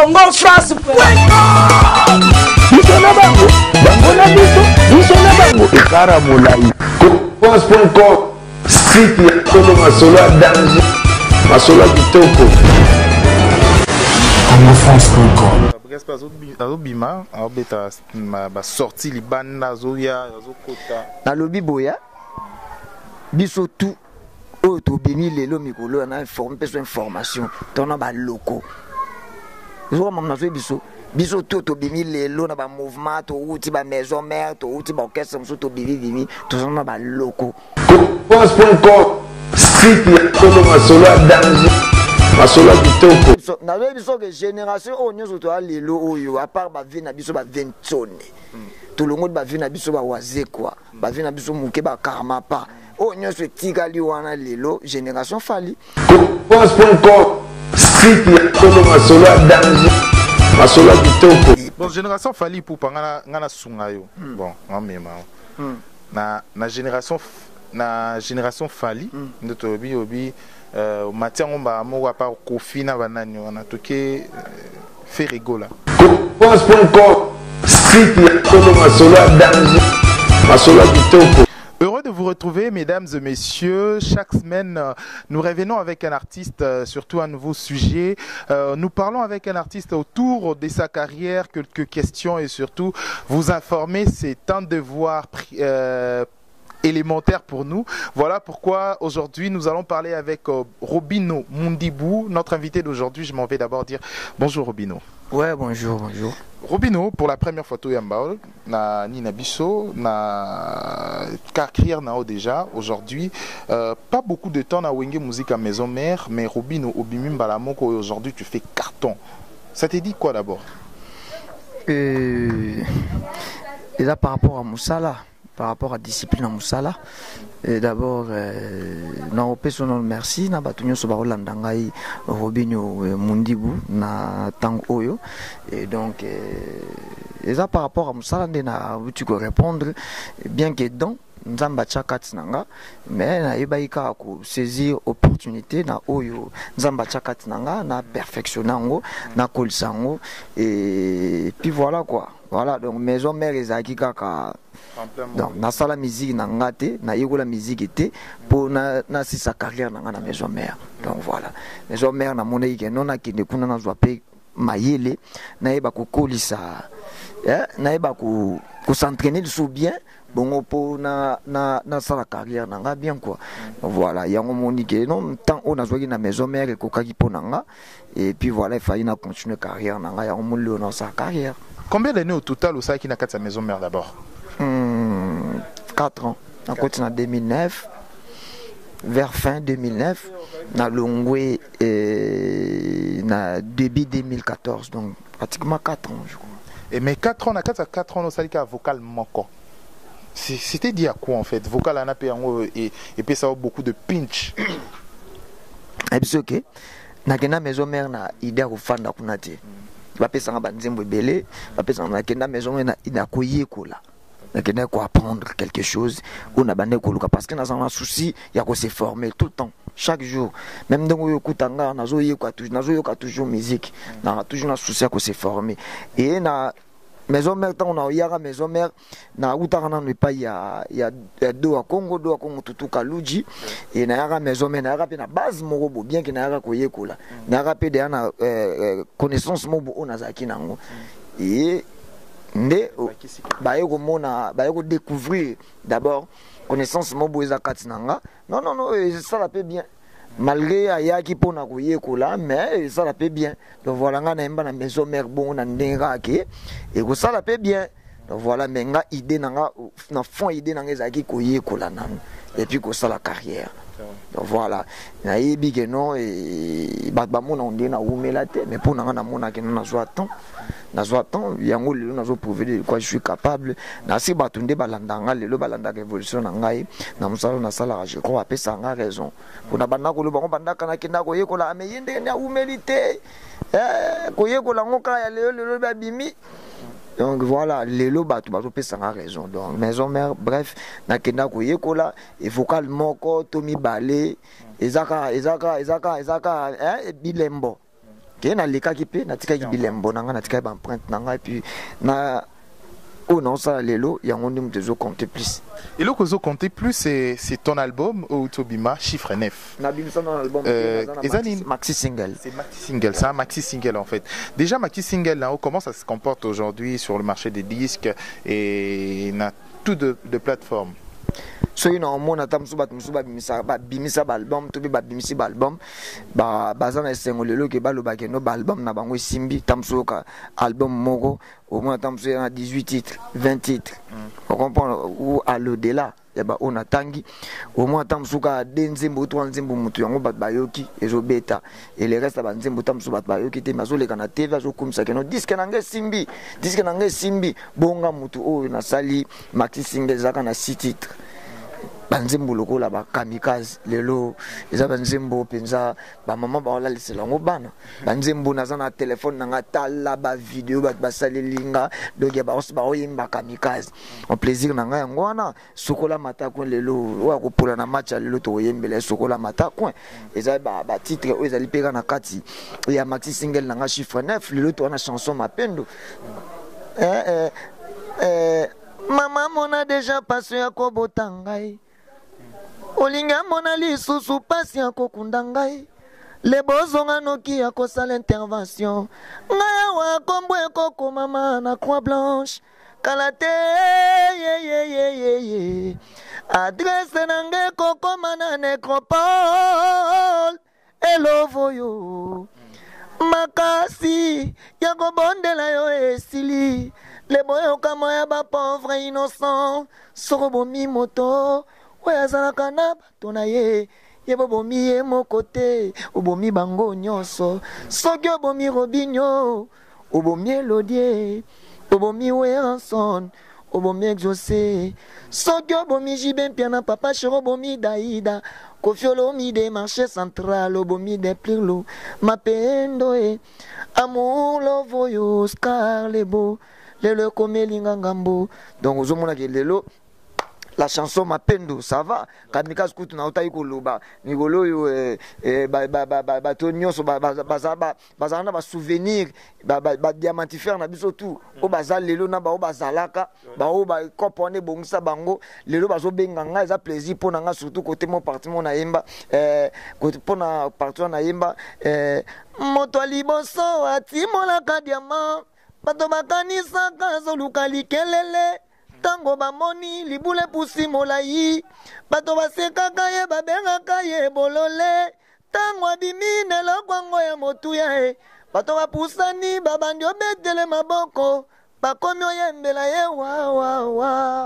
congo france biso na bango bango na biso biso na bango. Ekara molai pense.com site ya kolo masolo ya danger. Masolo ya kitoko. Gaspard azobi- azobima azobeta ma- basorti libanda azoya azokota. Nalobi boya biso tu oyo tobimi lelo mikolo oyo na informe mpe so information tona baloko ezokama nazoyi biso biso tu tobimi lelo na bamouvement touti bamaison mare touti baorchestre mosusu tobimibimi tozana na baloko masolo ya kitoko So, nazoyi biso ke génération oyo nyonso toya lelo oyo apart bavi na biso baventone tolongoli bavi na biso bawazekwa bavi na biso moke bakarma pa oyo nyonso etikali wana lelo génération fali site ya kolo masolo ya danger masolo ya kitoko bon génération fali pupa nga na- nga nasunga yo bon ngamema na na génération na génération fali nde tolobi obi euh, mati yango mbala moko apart kofi na banani wana toke fe rigola site ya kolo masolo ya danger masolo ya kitoko Heureux de vous retrouver, mesdames et messieurs. Chaque semaine, euh, nous revenons avec un artiste, euh, surtout un nouveau sujet. Euh, nous parlons avec un artiste autour de sa carrière, quelques questions et surtout vous informer. C'est un devoir élémentaire pour nous. Voilà pourquoi aujourd'hui nous allons parler avec Robino Mundibou, notre invité d'aujourd'hui. Je m'en vais d'abord dire bonjour Robino. Ouais bonjour bonjour Robino, pour la première fois, Toyamba, na Nina Bisso, na carrière nao déjà aujourd'hui. Euh, pas beaucoup de temps na Wenge Musique à Maison Mère, mais Robino, Obimim Balamoko, aujourd'hui tu fais carton. Ça te dit quoi d'abord? Euh, eza par rapport à mosala par rapport à discipline ya mosala Et d'abord euh, na opesa ono merci na bato nyonso bakolanda ngai robino euh, mundibu na ntango oyo. Et donc euh, eza par rapport à mosala nde nauti korépondre bien que donc nzambe atya kati na nga mais nayebaki kaka opportunité na oyo nzambe atya kati na nga na perfectionne yango nakolisa yango. Et puis voilà quoi voilà donc maison mère ezalaki kaka. Donc nasala musique na nga te nayekola musique te mpo nasisa carrière na nga na maison mère. Donc voilà. Maison mère namonaki ke no nakende kuna nazwa mpe mayele nayeba kokolisa eh, nayeba ko- kosentraîne lisusu bien bongo mpo nasala na, nasala carrière na nga bien quoi. Voilà yango moni ke no temps oyo nazwaki na maison mère ekokaki mpo na nga et puis voilà efali na continue carrière na nga yango moni leo nasala carrière Combien d'années au total au Saki na Katsa Maison Mère d'abord Hmm, 4 ans. Nakoti na 2009 vers fin 2009 nalongwe eh, na début 2014 donc pratiquement 4 ans je crois. Et mais 4 ans, na Katsa 4 ans au Salika vocal. C'est- C'était dit à quoi en fait? Vocal en AP et, et puis ça a beaucoup de pinch. ayebi ke nakenda maison mare na ide ya kofanda kuna te bapesanga banzembo ebele bapesanga nakenda maison na koyekola. Nakenda koapprendre quelque chose oyo na koluka. Parce que nazala na souci ya kose former tout le temps chaque jour. Même ndenge oyo okuta nga nazoyoka toujours musique. Na toujours na souci ya kose former. E na maison mare ntango naoyaka maison mare nautaka nano epai ya, ya, ya do ya congo do ya congo tutuka luji e nayaka maison mare nayaka mpe na base moko bo bien ke nayaka koyekola nayaka mpe deya na eh, eh, connaissance moko bo oyo nazalaki nango e nde baye komona baye kodécouvrir d'abord connaissance moko boyo eza kati na nga non non non esala mpe bien malgré ayaki mpona koyekola mais esala mpe bien. Donc voilà nga nayemba na maison na ndenge kaka ke ekosala mpe bien. Donc voilà mais nga idée na nga na fond idée na nga ezalaki koyekola nanu et puis kosala carrière voilà. Nayebi ke non bamona ondenge nawumela mais mpo na nga namonake no nazwa temps. Temps yango de quoi je suis capable. Nasi bato nde nga balandaka évolution na ngai na je crois bapesaka nga raison awumeli te. Eh, koyekola yango kaka ya lelo lelo babimi donc voilà lelo bato bazopesanga raison. Donc maison mare bref nakenda koyekola evocal moko to mibale eza kaka eza kaka eza kaka eza kaka eh, bilembo. Ke nalekaki mpe natikaki bilembo na ngai natikaki baempreinte na ngai puis na oyo naosala lelo yango nde moto ezocompte plus. Eloko ozocompte plus c'est c'est ton album oyo tobima chiffre 9 nabimisa na album Euh, eza maxi- nini? maxi single. C'est maxi single, c'est un maxi single en fait. Déjà maxi single, là, comment ça se comporte aujourd'hui sur le marché des disques et na tout de, de plateformes soki na omona ata mosusu bato mosusu babimisa baalbum to mpe babimisi baalbum ba- baza na esengo lelo ke baloba keno baalbum na bango esimbi ta mosusu oyoka album moko ata mosusu eza na 18 titres 20 titres. Ocomprendre ou à l'au-delà ya baoyo natangi omona ata mosusu kaka de nzembo otwa nzembo motu yango bato bayoki ezobeta e le reste ya banzembo ta mosusu bato bayoki te me azoleka na tv azokumisa keno diske na nga esimbi diske na nga esimbi bonga motu oyo nasali maxi single ezalaka na 6 titres banzembo lokola bakamikaze lelo eza banzembo mpenza bamama baolalisela yango bana. Banzembo naza na telefone na nga tala bavideo bato basaleli nga donc ya baosi baoyemba kamikaze. Plaisir na ngai yango wana sokola matakun lelo oyo akopola na match ya lelo tokoyembela ye sokola matakun eza ba- batitre oyo ezali mpe ka na kati ya maxi single na nga chiffre 9 lelo towana chanson mapendo. Eh, eh, eh, mama mona deja paso ya kobota ngai olingi amona lisusu pasi ya kokunda ngai. Lebozonga noki ya kosala intervention. Ngai awa kombo ekokomama na croix blanche. Kala te yeyeyeyeye adrese na ngai ekokoma na necropole. Elovo yo. Makasi ya kobondela yo esili. Leboyokama ya bapauvre innocent. Soko bomi moto oyo azalaka na bato na ye. Ye bobomi ye moko te. Obomi bango nyonso. Soki obomi robinio obomi elodie obomi weranson obomi exaucé soki obomi jibe mpia na papa shero obomi daida kofiolo omi de marché central obomi de plirlo mapendo e amour lovoyo scar lebo lelo ekomelinga ngambo donc ozomonaki lelo la chanson mapendo ça va? Kamikaze kutu na otali koloba mikolo oyo ba- ba- ba- ba- bato nyonso ba- ba- baza ba- bazala na basouvenir badiamantifere na biso tu oyo baza lelo na baoyo bazalaka baoyo bakopo wana ebongisa bango. Lelo bazobenga ngai eza plaisir mpo na ngai surtout kote mo parti mo nayemba. Eh, kote mpo na parti wana nayemba. Eh, moto ya liboso atimolaka diamant. Bato bakanisaka azoluka likelele ntango bamoni libula epusi molai bato basekaka ye babengaka ye bolole. Ntango abimi na eloko yango ya motuya ye bato bapusani babandi obetele maboko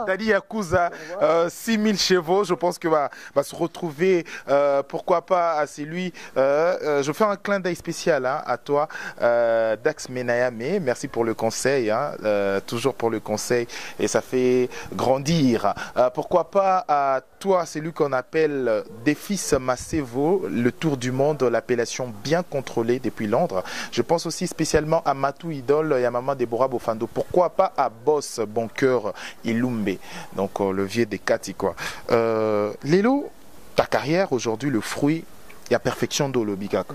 Dadi Yakuza, euh, 6000 chevaux, je pense que va, se retrouver, euh, pourquoi pas à celui. Euh, euh, je fais un clin d'œil spécial hein, à toi, euh, Dax Menayame. Merci pour le conseil, hein, euh, toujours pour le conseil, et ça fait grandir. Euh, pourquoi pas à toi, celui qu'on appelle Défis Massevo, le tour du monde, l'appellation bien contrôlée depuis Londres. Je pense aussi spécialement à Matou Idol et à Maman Deborah Bofando. Pourquoi pas à Boss Bon Cœur Ilumbe, donc euh, le vieux des Kati quoi. Euh, Lélo, ta carrière aujourd'hui, le fruit, il y a perfection d'Olobika.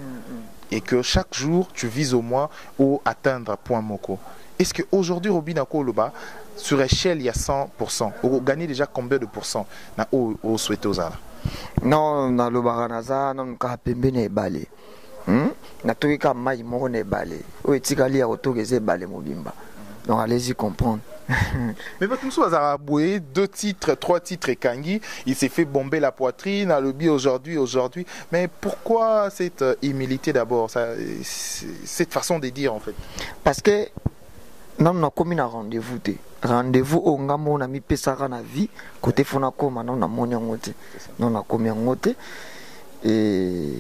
Et que chaque jour, tu vises au moins au atteindre point Moko. Est-ce qu'aujourd'hui, Robina Koloba, sur échelle, il y a 100%, vous gagnez déjà combien de pourcents na souhaité aux arts? Non nalobaka naza nanu kaka pembeni ya ebale Hmm? natoki kaka mai moko na ebale oyo etikali ya kotoka eza ebale mobimba. Donc allez-y comprendre. Mais votre monsieur Azara Boué, deux titres, trois titres et Kangi, il s'est fait bomber la poitrine, à lobby aujourd'hui, aujourd'hui. Mais pourquoi cette euh, humilité d'abord? C'est- Cette façon de dire en fait. Parce que nanu nakomi na rendez-vous te. Rendez-vous oyo nga moko namipesaka na vie kote fo nakóma nanu namoni yango te. Nanu nakomi yango te. E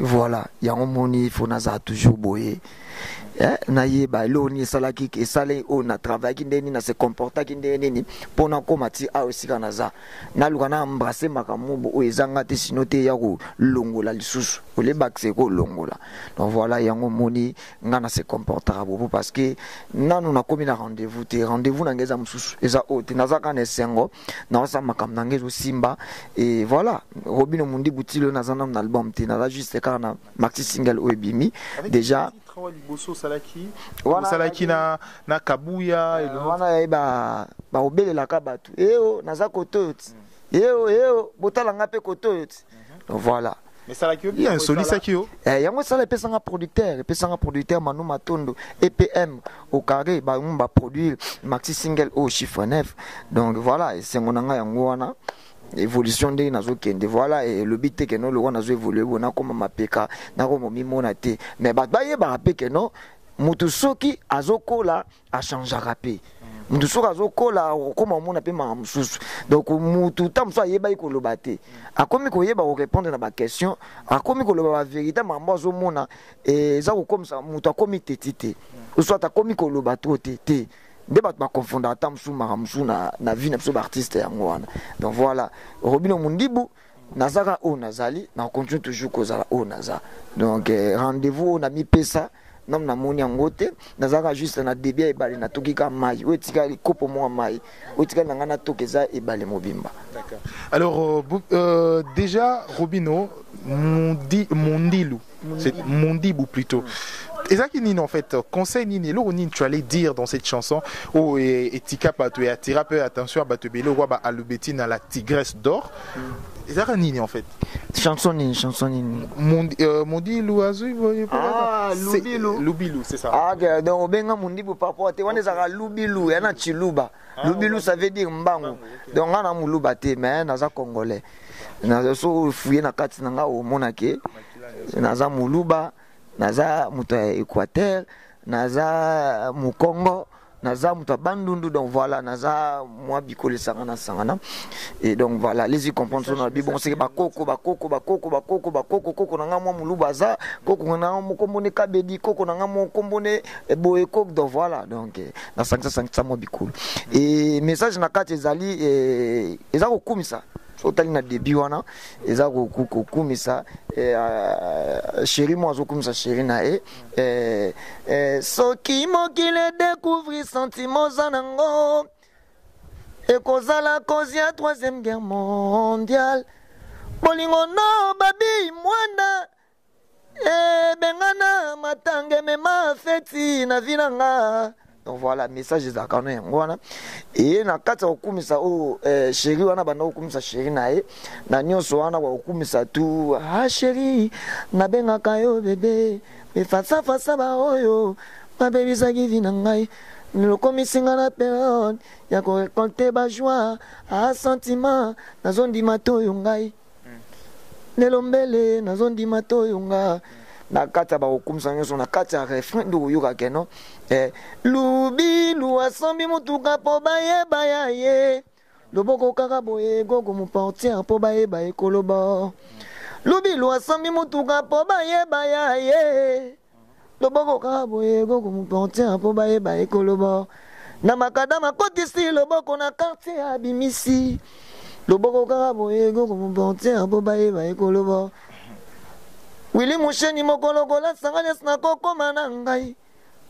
voilà yango moni fo nazala toujours boye eh, nayeba eloko nini esalaki esali oyo na travaillaki ndenge nini nase comportaki ndenge nini mpo nakóma ti awa esika naza. Naluka na embrase makambo bo oyo ezanga te sino te ya kolongola lisusu. Olebakisa ekolongola donc voilà yango moni nga na se comportaka bobo parce que nanu nakómi na rendez-vous te. Rendez-vous nange eza mosusu eza oyo te. Naza kaka na esengo naosala makambo nange ezosimba e voilà robino mundi butili oyo naza nanu na album te. Naza juste kaka na maxi single oyo ebimi. Déjà titre wa liboso osalaki osalaki na, na kabuya Eh, elo- wana ye ba- baobelelaka bato. Eo naza kote oyo ti eo eo botalanga mpe kote oyo ti voilà. Esalaki yo bien solisaki yo. Eh, yango esala epesanga producteur epesanga producteur manu matondo epm au carré bango baproduire maxi single oyo chiffre 9 donc voilà esengo na ngai yango wana évolution ndenge nazokende. Voilà elobi te keno lokwa nazo évolue bo nakoma mapeka nakoma mimona te. Mais bato bayebaka mpe keno motu soki azokola achangeaka mpe motu soki azokola okoma omona mpe maka mosusu donc motu ta mosusu ayebaki koloba te. Akomi koyeba korépondre na baquestion akomi koloba bavérité makambo azomona eza kokomisa motu akomi teti te. Soit akomi koloba tro te te nde bato bakonfondaka ata mosusu maka mosusu na, na vie na biso baartiste yango wana. Donc voilà. Robino mondibu nazaka oyo nazali nakontinue toujours kozala oyo naza. Donc eh, rendez-vous oyo namipesa nam namoni yango te. Nazalaka juste na debi ya ebale natoki ka mai oyo etikali kopo moko ya mai oyo etikali na ngai natoka eza ebale mobimba. D'accord. Alors, euh, euh, déjà, Robino, Mondi, Mondilu, c'est Mondibou plutôt. Et ça qui nini en fait, conseil nini, où nini tu allais dire dans cette chanson, oh et et tika pato et attira peu attention à batebelo wa ba alubetine à la tigresse d'or. Et ça nini en fait. chanson nini chanson nini Mondi, euh, Mondilu voyez Ah, Lubilu. Lubilu, c'est ça. Ah, ok, donc obenga mondibu papa te wana ezalaka lubilu ya na chiluba lubilu ça veut dire mbangu. Donc nga na moluba te mais naza congolais. Naza so fuye na kati na nga omona ke naza moluba naza moto ya équateur naza mokongo naza moto ya bandundu donc voilà naza mwa bikolo esangana sangana. Et donc voilà lesi comprendre so na bi bon seke bakoko bakoko bakoko bakoko bakoko koko na nga mwa moluba aza koko na nga mokombone kabedi koko na nga mokombone boye koko donc voilà donc eh, nasangisa sangisa mwa bikolo. Et message na kati ezali eh, eza kokumisa so otali na debi wana eza koku- kokumisa eh, ah, sheri mo azokumisa sheri na ye eh, eh, soki mokili edécouvri sentiment oza nango ekozala kozi ya troisième guerre mondiale. Bolingo no babi mwana ebengana matanga emema feti na vi na nga donc voilà message ezalaka no yango wana e na kati ya kokumisa oyo eh, sheri wana banda kokumisa sheri na ye na nyonso wana bakokumisa tu ah sheri nabengaka yo bebe efasafasa baoyo babebisaki vi na ngai. Lokomisinga na periode ya korekolte bajoi a sentiment nazondima te oyo ngai. Lelo mbele nazondima te oyo nga na kati ya bakokumisa nyonso na kati ya refrain nde koyoka keno eh, lubilu asombi motuka mpo bayeba ya ye. Loboko kaka boye gogo moportiere mpo bayeba ye koloba. Lubilu asombi motuka mpo bayeba ya ye. Loboko kaka boye gogo moportiere mpo bayeba ye koloba. Na makada makotisi loboko na quartier abimisi loboko kaka boye gogo moportiere mpo bayeba ye koloba wili musheni mokolo kolasanga nyesi nakokoma na ngai.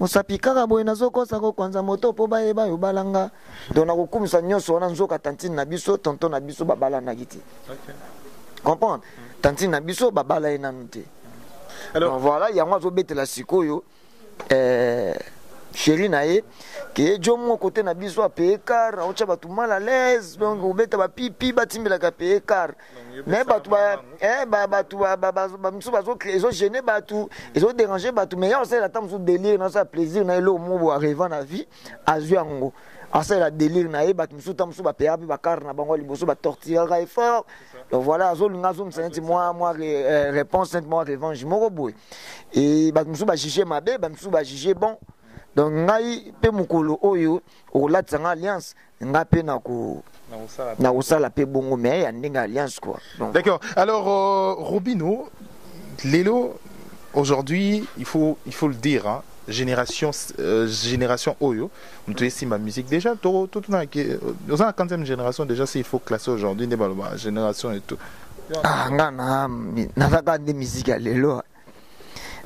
Mosapi kaka boye nazokosa kokwanza moto mpo bayeba yo balanga. Donc nakokumisa nyonso wana nzoka tantine na biso tonto na biso babalanaki te. Comprendre? Tantine na biso babala ye nanu te. Voilà yango azobetela sikoyo eh, sheri na ye ke jo moko te na biso apeye kar aotya bato mal à l'aise donc obeta bapipi batimbelaka peye kar me bato ba- eh, ba- bato ezogene bato mais ata mosusu délire na osala plaisir na ye lo mo arrivant na vie azwi yango asalela délire na ye bato mosusu ta mosusu bapeyaka mpe bakare na bango ya liboso batortiraka effort donc voilà azolinga azomisa neti mwa mwa re- réponse neti mwa revanche moko boye e bato mosusu bajuge mabe bato mosusu bajuge bon donc ngai mpe mokolo oyo okolatisa nga alliance ngai mpe nako- nakosala mpe bongo me ya ndenge alliance quoi donc D'accord. Alors, euh, Robino, Lelo, aujourd'hui, il faut, il faut le dire, hein, génération, euh, génération Oyo, on te dit ma musique déjà, dans la 15e génération, déjà, s'il faut classer aujourd'hui, génération et tout. ah nga na nazaka nde miziki ya lelo Dans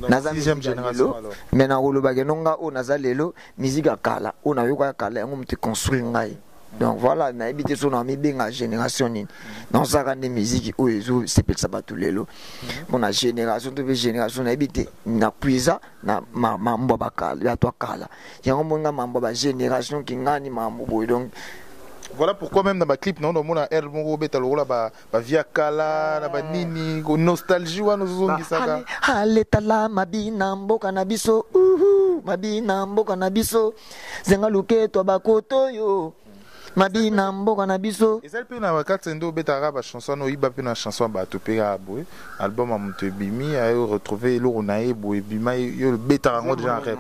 naza ya lelo. me nakolobaka no nga oyo naza lelo miziki ya kala. Oyo nayokaka kala yango moto econstruire ngai. Donc voilà nayebi te so na mibenga génération nini. Naosaka nde miziki oyo ezosepelisa bato lelo. Mpona génération to mpe génération nayebi te na ma- mambo ya bakala ya twa kala. Yango monga mambo ya bagénération kingani mambo boye. Donc voilà pourquoi même na baclip na omona aire moko obeta lokola ba- bavia kala na banini ko- nostalgie wana ozozongisaka aletala mabi na mboka na biso uhu mabi na mboka na biso zenga luketwa bakoto oyo mabi na mboka na biso ezali mpe na bakati nde obetaka bachanson oyiba mpe na chanson ya bato mpe kaka boye album ya moto ebimi ayo retrouve eloko na ye boye ebima yo obetaka yango deja na rep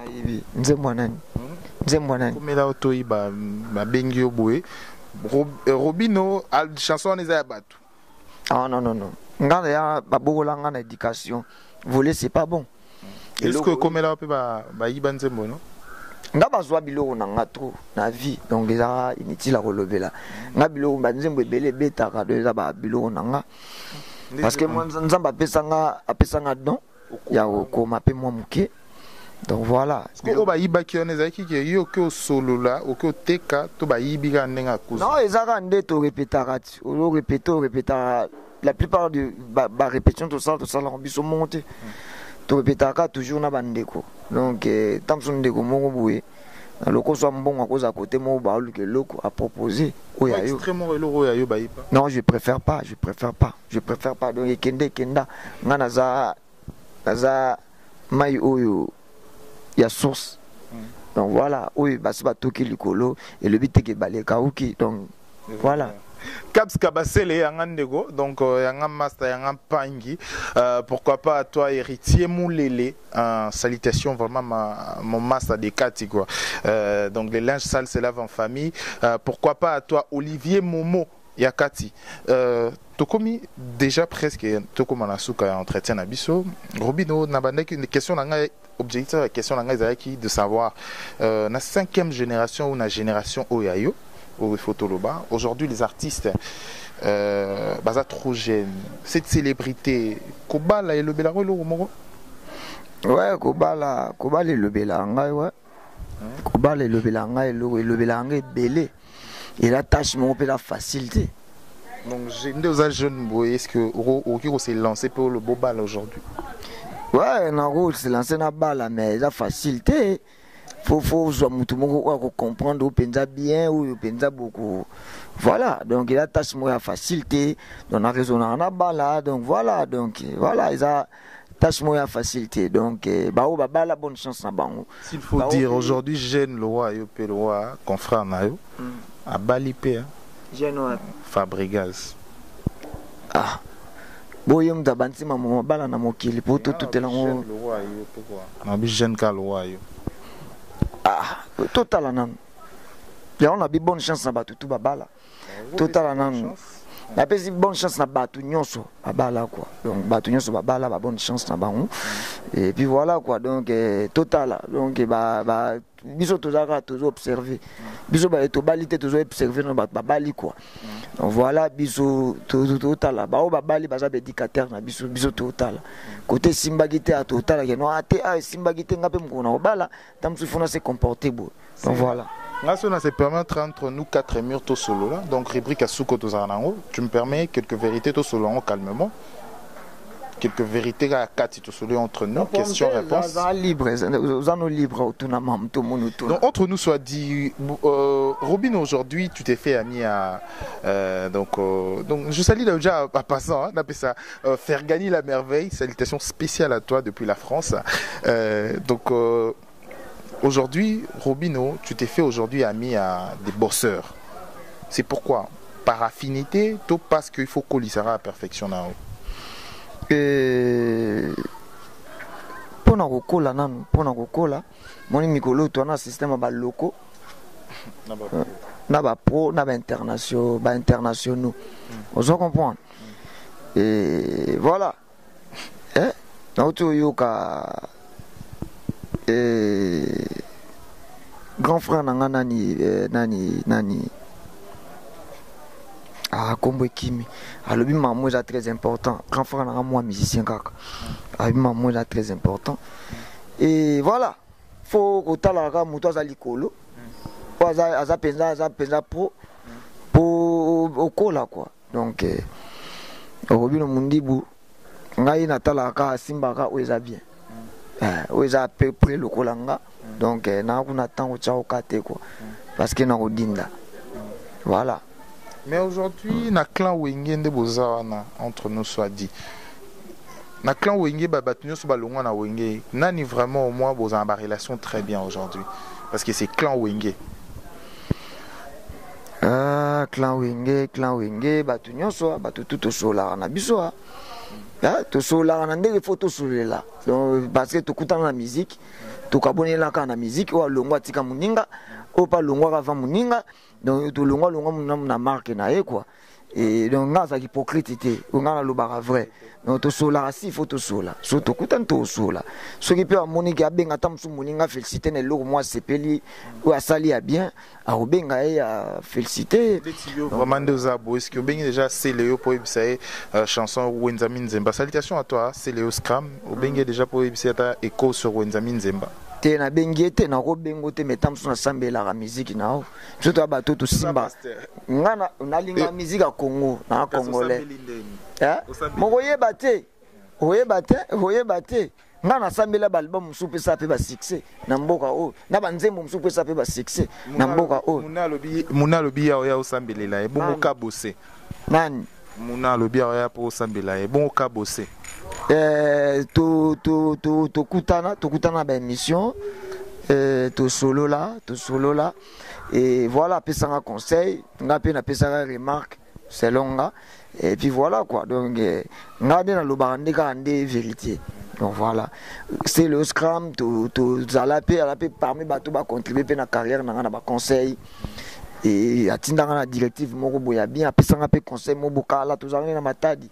nzembo ya nani nzembo ya nani komela babengi yo boye Rob- eh, robino chanson wana eza ya bato. Ah non non non. Nga ya babokola nga na éducation. Voler c'est pas bon. Eske ekomela mpe ba- bayiba nzembo no nga bazwa biloko na nga trop na vie. Donc ezaka inutile ya kolobela nga biloko banzembo ebele ebetaka do eza babiloko na nga. Parce que nzambe apesanga apesanga don ya kokoma mpe mwa moke donc voilà. Oyo bayibaki wana ezalaki ke yo oke osolola oke oteka to bayibi kaka ndenge akuza non ezaka nde torepetaka ti orepete orepetaka la plupart de barépétition tosala tosalaka biso moko te torepetaka toujours na bandeko donc eh, ntango so ndeko moko boye na lokoso ya mbongo akozala kote moko baoluka eloko apropose oyo ya yo. Extrêmement eloko oyo ayo bayiba. Non je préfère pas je préfère pas je préfère pas. Donc ekende ekenda. Nga naza naza mai oyo ya source. Donc voilà. Oyo basi batoki likolo elobi teke balekauki donc voilà. Caps Kabasele yanga ndeko donc euh, yanga master yanga pangi euh, pourquoi pas à toi héritier Moulele euh, salutations vraiment ma, mon master des Kati quoi. Euh, donc les linges sales se lavent en famille. Euh, pourquoi pas à toi Olivier Momo Yakati euh, tokomi déjà presque tokoma na suka ya entretien na biso robino na bandaki une question na ngai objectif ya question na ngai ezalaki de savoir euh, na cinquième génération ou na génération oyo ya yo au Photoloba. Aujourd'hui, les artistes, euh, baza trop jeunes. Cette célébrité, Kobala et le Belaro, moko ouais kobala kobala elobela ngai ouais. Kobala elobela ngai eloko elobela ngai ebele ela tâche moko mpe la facilité Donc, j'ai une deux jeunes, boy, est-ce que Oro s'est lancé pour le beau bal aujourd'hui. Ouais nako se lance na bala mais eza facile te fo fo ozwa motu moko oyo akocomprendre oyo mpenza bien oyo mpenza boko voilà donc eza tâche moko ya facile te donc naresonaka na bala donc voilà donc voilà eza tâche moko ya facile te donc eh, baoyo babala bonne chance na bango S'il faut Bah, dire, ok. aujourd'hui, jeune le roi, yo, pe le roi, confrère Nayo, à Bali, pe, hein, Fabregas. ah. Boye moto abantima mo mabala na mokili po totutelango Nabi jeune ka roi, yo. ah totala nanu yango nabi bonne chance na bato tu babala totala nanu napesi bonne chance na bato nyonso babala quoi. Donc bato nyonso babala ba bonne chance na bango. Et puis voilà quoi donc eh, totala. Donc eh, ba, ba, biso tozalaka tozo observe biso ba- tobali te tozo observe na bato babali quoi. Donc voilà biso to- to- totala. Bao babali baza baédicateur na biso biso totala. Kote esimbaki te a totalaki no ate a esimbaki te nga mpe mokolo na kobala fona se comporte boye donc voilà Grâce à se permettre entre nous quatre murs tout solo là, donc rubrique à Souko Tozanango, tu me permets quelques vérités tout solo calmement. Quelques vérités à quatre tout solo entre nous, question-réponse. oza libre oza no libre otuna mamu tomoni otuna Donc entre nous soit dit, euh, Robin aujourd'hui tu t'es fait ami à euh, donc euh, donc je salue déjà en passant, hein, on appelle ça faire gagner la merveille, salutations spéciales à toi depuis la France. Donc aujourd'hui Robino, tu t'es fait aujourd'hui ami à des bosseurs. C'est pourquoi? Par affinité, tout parce qu'il faut coller à la perfection. Eh, mpona kokola nanu mpona kokola moni mikolo oyo toana systeme ya baloko na bapro na bainternation bainternationaux ozo comprendre et voilà. Eh, nauti oyoka grand frère na nga nani eh, nani nani? Ah kombo ekimi. Alobi mamo eza très important. Grand frère na nga mwa musicien kaka. Alobi mamo eza très important. Et voilà. Fo kotalaka kaka moto aza likolo oyo aza aza mpenza aza mpenza pro. Mpo okola quoi. Donc eh, olobi no mundibu ngai natalaka asimbaka oyo eza bien Eh, peu près lokola nga donc eh, naa kuna ntango tya koka te quoi parce que nakodinda voilà. Mais aujourd'hui na clan wenge nde boza wana entre nous soit dit. Na clan wenge ba- bato nyonso balongwa na wenge. Nani vraiment au moins boza na barelation très bien aujourd'hui? Parce que c'est clan wenge. Ah, clan wenge clan wenge bato nyonso bato tu tosolaka na biso Ah, tosolaka na ndenge fo tosolela. Donc, parce que tokutana na musique tokabonelaka na musique oyo alongwa atika moninga oyo mpe alongwaka ava moninga. Donc tolongwalongwa na marke na ye et donc nga azalaka hypocrite te oyo nga nalobaka vrai. Donc tosolaka si fo tosola so tokutani tosola soki mpe amoniki abenga ata mosusu moninga félicité na eloko mwa asepeli oyo asali ya bien. Akobenga ye ya félicité. Vraiment nde oza boye ceque obengi déjà seleo mpo oyebisa ye euh, chanson wenzami nzemba? Salutation à toi seleo scram. Obengi ye déjà mpo oyebisa ye ata écho sur wenzami nzemba te nabengi ye te nakobengo te meta mosusu nasambelaka miziki na o biso toya bato tosimba. Nga na- nalinga Eh. miziki ya congo na congolais. Eh? Mokoyeba te oyeba te oyeba te. Nga nasambela baalbum mosusu mpesa mpe basuccès na mboka oyo na banzembo mosusu mpesa mpe basuccès na mboka oyo. Muna alobi ya oya osambelela ye. Bongo Nani? ka bose nani? Muna alobi ya oya mpo osambela ye. Bongo ka bose Eh, to- to- to- tokutana tokutana na baémission eh, tosolola tosolola et voilà apesanga conseil. Nga mpe napesaka remarque selon nga et puis voilà quoi. Donc eh, nga nde nalobaka nde kaka nde vérité. Donc voilà. C'est le scram to- tozala mpe ala mpe parmi bato bacontribue mpe na carrière na nga na baconseil atindanga na directive moko boye ya bien apesanga mpe conseil moko bokala tozalaki na matadi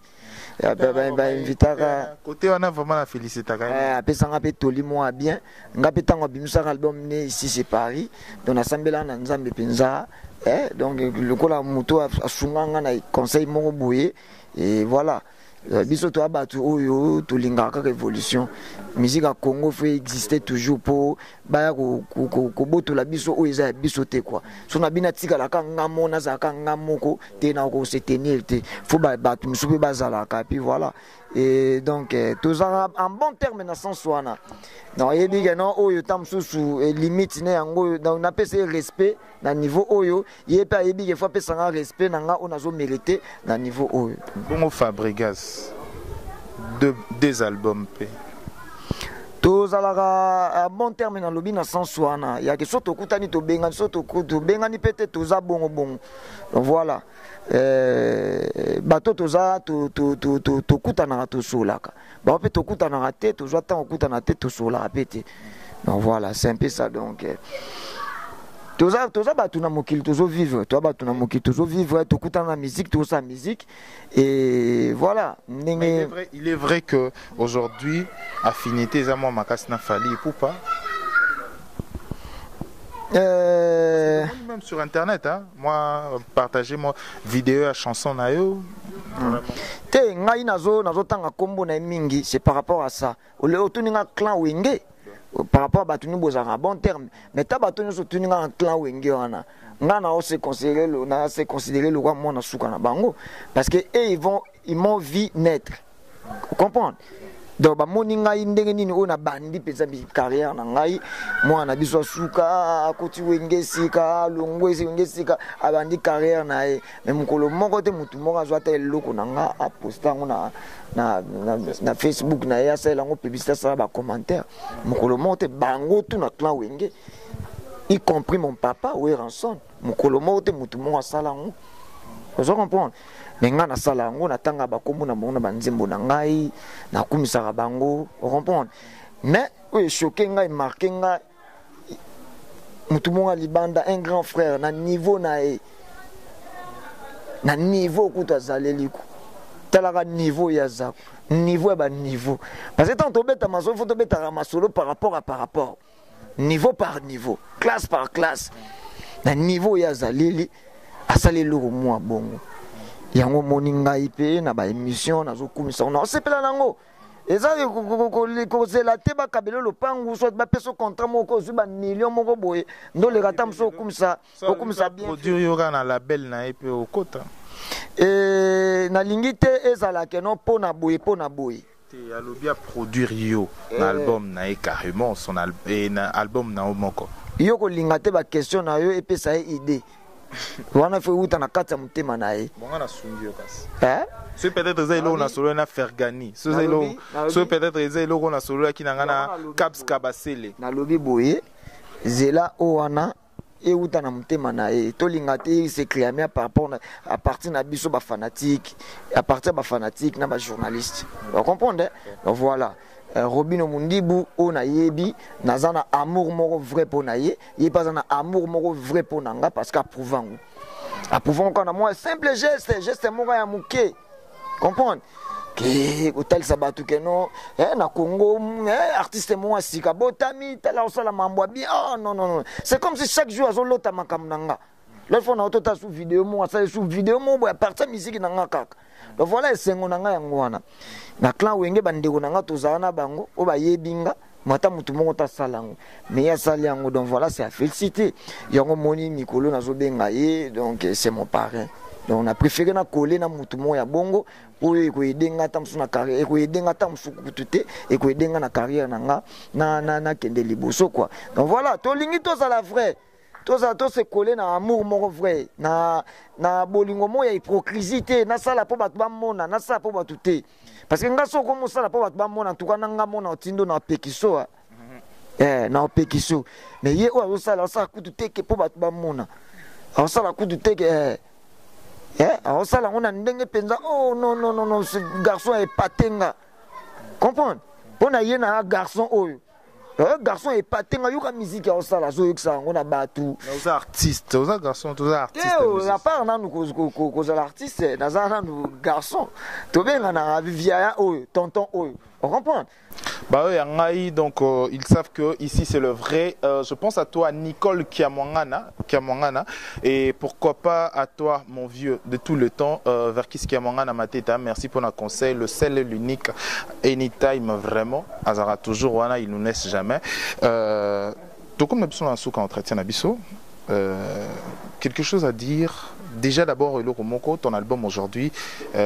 Eh, ba- ba- bainvitaka kote wana vraiment na félicitaka. Ye Eh, apesanga mpe toli moko ya bien. Nga mpe ntango abimisaka album ne ici c'est paris. Donc nasambelaka na nzambe mpenza. Eh, donc lokola moto as- asunga nga na conseil moko boye. Et voilà. Eh, biso toya bato oyo tolingaka kaka évolution musique ya congo fo existe toujours mpo baya ko- ko- ko- kobotola biso oyo eza ya biso te quoi. So na bino atikalaka nga mo nazalaka nga moko te na kose tenir te. Fo ba- bato mosusu mpe bazalaka. Puis voilà et donc tozalaka en bon terme na sens wana donc oyebi ke no oyo ta mosusu limite ye respect na niveau oyo. Ye mpe ayebi ke fo apesanga respect na nga oyo na niveau oyo. Bongo fabregas deux, deux albums tozalaka a bon terme nalobi na sens wana. Yake so tokutani tobengani so tobengani mpe te toza bongo bongo. Donc voilà. Eh, bato toza to- to- to- to- tokutanaka tosolaka. Bao mpe tokutanaka te tozwa ntango okutana te tosolaka mpe te donc voilà c'est un peu ça donc eh, toza toza bato na mokili tozovivre toza bato na mokili tozovivre tokutana na musique musique. Et voilà. Il est vrai, il est vrai que aujourd'hui affinité eza mwa makasi na fali epupa euh, même sur internet hein? moi partager moi vidéo ya chanson na yo. Te ngai nazo nazotanga nkombo na mingi c'est par rapport à ça. Ole clan wenge par rapport a bato nyonso bozalaka na bon terme. Mais ta bato nyonso otuni nga na clan wenge wana. Nga na ose considéré lokwa mwana suka na bango. Parce que ils vont ils m'ont vu naître. Comprendre? Donc bamoni ngai ndenge nini oyo nabandi mpenza carrière na ngai mwana na biso asuka akoti wenge esika alongwe esi wenge esika abandi carrière na ye me mokolo moko te motu moko azwa ata eloko na nga aposta yango na, na, na, na facebook na ye asalela yango publicité asala bacommentaire mokolo moko te bango tu na clan wenge y compris mon papa oye ranson mokolo moko te motu moko asala yango ozo comprendre me ngai nasala yango natanga bakombo na bango na banzembo na ngai nakumisaka bango ocomprendre mais oyo eshoke ngai marke ngai motu moko alibanda un grand frère na niveau na ye na niveau kutu azaleli ku talaka niveau ya zako niveau ya baniveau parce que ntango tobeta masolo fo tobetaka masolo par rapport à par rapport. Niveau par niveau classe par classe. Na niveau oyo azaleli asali eloko mwa bongo. Yango omoni ngai mpe na baémission nazokumisa ngo. Naosepela nango. Eza ko- ko- ko- ko- kozela te bakabela lopangu so bapesa contrat moko ozwi bamillion moko boye. Ndoleka ta mosu okumisa okumisa bien produire yo kaka na label na ye mpe okota. Eh, nalingi te ezalaka no mpo na boye mpo na boye. Alobi aproduire yo na album na ye carrément son e na album na yo moko. Yo kolinga te baquestion na yo epesa ye idée wana fe euta na kati ya motema na ye. Eh? soki peut-être eza eloko nasolola na fergani. Soki peut-être eza eloko nasololaki na nga Yango na caps boye. kabasele. Nalobi boye. Zela o wana euta na motema na ye. Tolinga te seclame par rapport na- à partir na biso bafanatique à partir ya bafanatique na bajournaliste bacomprendre donc voilà robino mundibu oyo nayebi naza na amour moko vrai mpo na ye ye amour moko vrai mpo na nga parce que approuve yango approuve mwa simple geste geste moko ya moke comprendre? Ke kotalisa bato keno eh, na congo eh, artiste moko ya sika botami tala osala mambo ya bien. Oh, non, non, non. c'est comme si chaque jour azolota lelo fois na otota su video moko asali su video moko boye aparti ya misiki na nga kaka donc voilà esengo na ngai yango wana na clan wenge bandeko na nga tozala na bango oyo bayebi nga mata motu moko tasala yango mais asali yango donc voilà c'est à félicité. Yango moni mikolo nazobenga ye donc eh, c'est mon parrain. Donc na préféré nakole na motu moko ya bongo oyo ekoyede nga ata mosusu na carrière ekoyede nga ata mosusu kutu te ekoyede nga na carrière na nga na- na- nakende liboso quoi. Donc voilà tolingi tozala vrai tozala tosekole na amour moko vrai. Na, na bolingo moko ya hypocrisie te. Nasala mpo bato bamona nasala mpo bato te. Parce que nga soko mosala mpo bato bamona ntuka na nga mona otindo na opekiso eh, na opekiso. Mais ye oyo azosala azosala kutu teke mpo bato bamona. Azosala kutu teke eh, eh, azosala yango na ndenge mpenza oh non non non non ce garçon epate nga comprendre? Mpo na ye na garçon oyo garçon epate nga yoka miziki azosala azoyokisa yango na bato oza artiste oza garçon toza artiste te oh, à part nanu koz- ko- ko- kozala artiste naza nanu garçon. Tobengana viaya oyo tonton oyo ocomprendre Bah oui, donc euh, ils savent que ici c'est le vrai. Euh, je pense à toi, Nicole Kiamwangana, et pourquoi pas à toi, mon vieux, de tout le temps, euh, Verkis Kiamwangana Mateta. Merci pour notre conseil, le seul et l'unique, anytime vraiment. Azara toujours, wana, il nous laisse jamais. Euh, donc comme nous sommes en entretien à quelque chose à dire? Déjà d'abord, Elo Romoko, ton album aujourd'hui,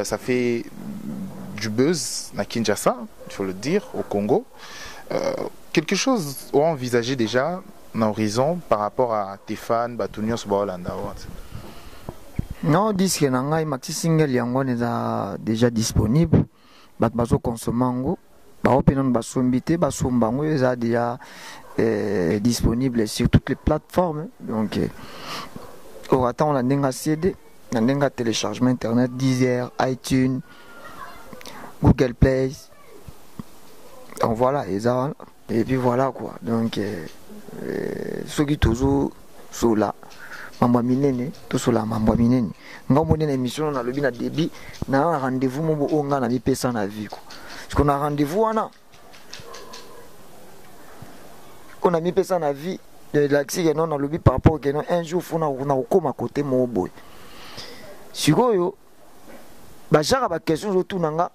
ça fait du buzz à Kinshasa, il faut le dire, au Congo. Euh, quelque chose à envisager déjà dans l'horizon par rapport à tes fans, Batunion, Subaolanda. non diske na ngai maxi single yango wana eza déjà disponible bato bazokonsoma yango bao mpe nano basombi te basomba yango eza déjà eh, disponible sur toutes les plateformes donc eh, oyo ata na ndenge ya cd na ndenge ya téléchargement internet deezer itunes google play. Donc voilà eza wana et puis voilà quoi. Donc eh, eh, soki tozosola mambo ya minene tosola mambo minene. Nga moni na émission nalobi na début na na rendez-vous moko oyo nga na mipesa na vie quoi. Parceque na rendez-vous wana oyo na mipesa na vie lakisi keno nalobi par rapport keno un jour fo na kokóma kote moko boye sikoyo bajara baquestion ozotuna nga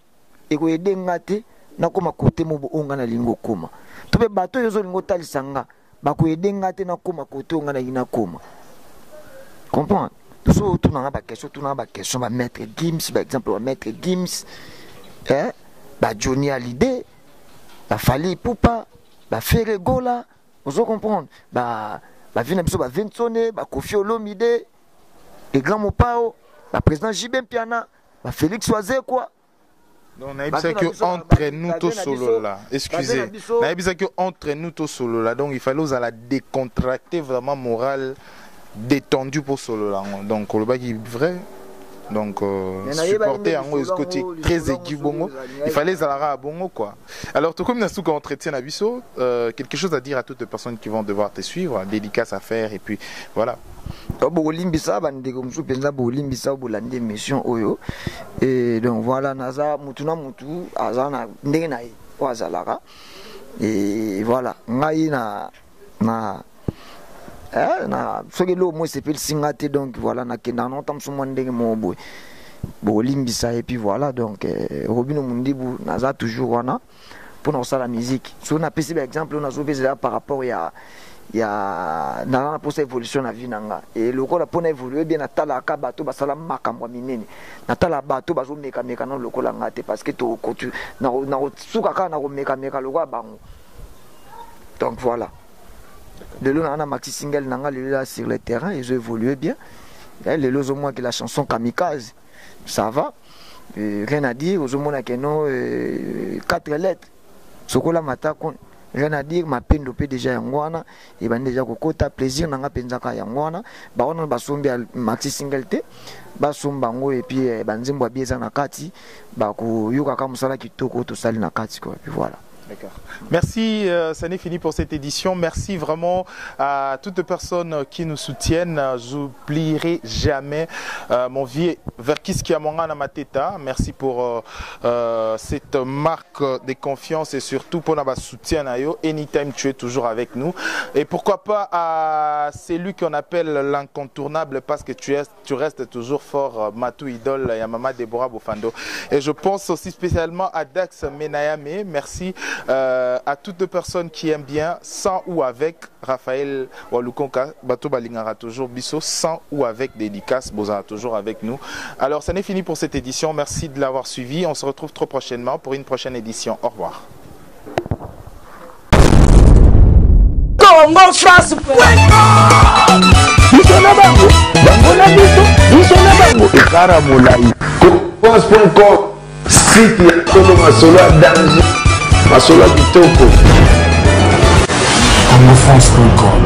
ekoyede nga te nakóma kote moko oyo nga nalingi okóma to mpe bato oyo ozolingi otalisa nga bakoyede nga te nakóma kote oyo nga nalingi nakóma comprendre? So otunanga baquestion otunanga baquestion bamaître gims baexemple bamaître gims eh? bajohnny alide bafali pupa bafere gola ozo comprendre? Bavi na biso bavinsone bakofi olomide legrand mopao baprésident jibe mpiana bafélix wazekwa Donc, nayebisaki que entre nous tous solo là. Excusez. Nayebisaki que entre nous tous solo là. Donc il fallait aux la décontracter vraiment moral détendu pour solo là. Donc est vrai. Donc euh, supporter en haut côté très aigu bongo. Il fallait zalara à bongo quoi. Alors tout comme Nassou entretien à Bisso, euh, quelque chose à dire à toutes les personnes qui vont devoir te suivre, dédicace à faire et puis voilà. bokolimbisa bandeko mosusu mpenza bolimbisa bolandi émission oyo e donc voilà naza mutu na mutu aza na ndenge na ye oyo azalaka e voilà ngai na na na soki eloko mo esepelisi nga te donc voilà nakendaka na ota mosu mwa ndenge moko boye bolimbisa et puis voilà donc eh, robino mundibu naza toujours wana mpona kosala musique. So napesi baexemple oyo nazopesela par rapport ya ya naza na mposa évolution na vie na nga e lokola mpona évolue bien natalaka bato basala makambo ya minene. Natala bato bazomekameka na lokola nga te parce que nakosuka kaka na komekameka lokola bango. Donc voilà lelo naza na maxi single na nga lelo sur le terrain ezo évolue bien. Lelo ozomwaki la chanson kamikaze. Ça va. Euh, rien à dire ozomona keno euh, quatre lettres. Sokola matako rien à dire mapendo mpe déjà yango wana ebandi deja kokota plaisir na nga mpenza kaka yango wana bawana basombi ya maxi single te. Basomba yango epuis banzembo ya bi eza na kati bakoyokaka mosala kitoko tosali na kati quoi puis voilà D'accord. Merci, euh, ça n'est fini pour cette édition. Merci vraiment à toutes les personnes qui nous soutiennent. J'oublierai jamais euh, mon vieux Verkiskiamanga Mateta. Merci pour euh, euh, cette marque de confiance et surtout pour notre soutien. Anytime, tu es toujours avec nous. Et pourquoi pas à celui qu'on appelle l'incontournable parce que tu, es, tu restes toujours fort, Matou Idol, Yamama Deborah Bofando. Et je pense aussi spécialement à Dax Menayame. Merci. Euh, à toutes les personnes qui aiment bien, sans ou avec Raphaël Walukonka, Bato Balingara toujours Bisso, sans ou avec Dédicace, Bozara toujours avec nous. Alors, ça n'est fini pour cette édition. Merci de l'avoir suivi. On se retrouve trop prochainement pour une prochaine édition. Au revoir. Congo France biso na bango bango na biso biso na bango ekara molai France.com site ya solo masolo ya danger basola kitoko. Amofonce.com